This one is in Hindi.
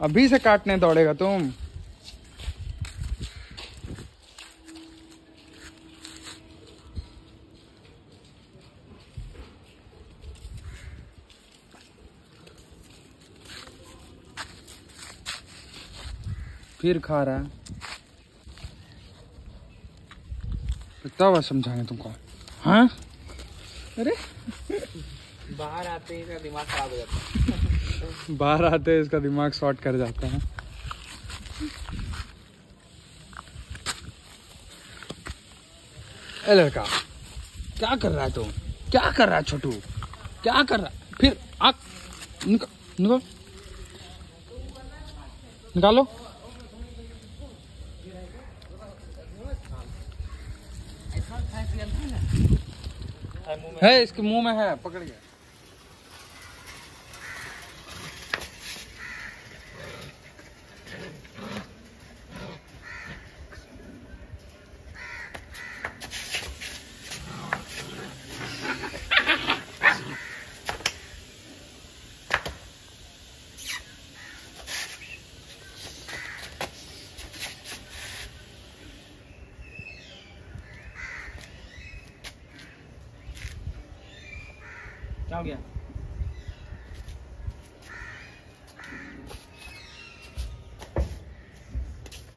अभी से काटने दौड़ेगा तुम। फिर खा रहा है। कितना बार समझाएँगे तुमको। हाँ? अरे। बाहर आते ही इसका दिमाग खराब हो जाता है। बाहर आते हैं इसका दिमाग शॉर्ट कर जाता है। ए लड़का क्या कर रहा है तू? क्या कर रहा है छोटू? क्या कर रहा है? फिर आग निकल निकल निकालो। है इसके मुँह में है पकड़ गया। क्या हो गया।